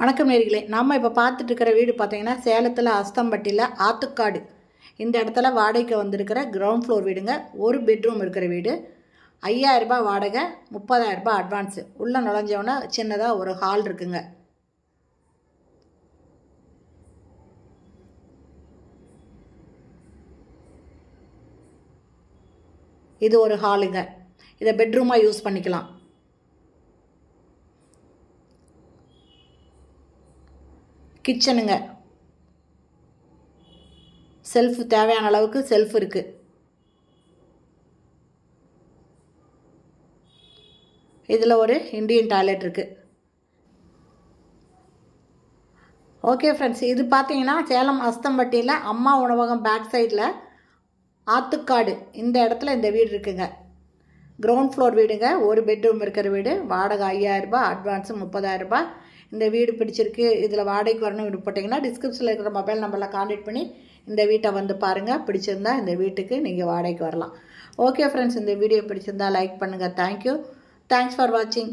வணக்கம் நேர்களே நம்ம இப்போ பார்த்துட்டு இருக்கிற வீடு பார்த்தீங்கன்னா சேலத்தில் அஸ்தம்பட்டியில் ஆத்துக்காடு. இந்த இடத்துல வாடகைக்கு வந்திருக்கிற கிரவுண்ட் ஃப்ளோர் வீடுங்க. ஒரு பெட்ரூம் இருக்கிற வீடு. ஐயாயிரரூபா வாடகை முப்பதாயிரரூபா அட்வான்ஸு உள்ளே நுழைஞ்சவொன்னே சின்னதாக ஒரு ஹால் இருக்குங்க. இது ஒரு ஹாலுங்க இதை பெட்ரூமாக யூஸ் பண்ணிக்கலாம். கிச்சனுங்க. செல்ஃப் தேவையான அளவுக்கு செல்ஃப் இருக்குது இதில் ஒரு இந்தியன் டாய்லெட் இருக்குது ஓகே ஃப்ரெண்ட்ஸ் இது பார்த்தீங்கன்னா சேலம் அஸ்தம்பட்டியில் அம்மா உணவகம் பேக் சைடில் ஆத்துக்காடு. இந்த இடத்துல இந்த வீடு இருக்குங்க. கிரவுண்ட் ஃப்ளோர் வீடுங்க. ஒரு பெட்ரூம் இருக்கிற வீடு. வாடகை ஐயாயிரரூபா அட்வான்ஸு முப்பதாயிரரூபா இந்த வீடு பிடிச்சிருக்கு இதில் வாடகைக்கு வரணும் வீடு போட்டிங்கன்னா டிஸ்கிரிப்ஷனில் இருக்கிற மொபைல் நம்பரில் காண்டாக்ட் பண்ணி இந்த வீட்டை வந்து பாருங்கள் பிடிச்சிருந்தா இந்த வீட்டுக்கு நீங்கள் வாடகைக்கு வரலாம். ஓகே ஃப்ரெண்ட்ஸ் இந்த வீடியோ பிடிச்சிருந்தா லைக் பண்ணுங்கள் தேங்க்யூ தேங்க்ஸ் ஃபார் வாட்சிங்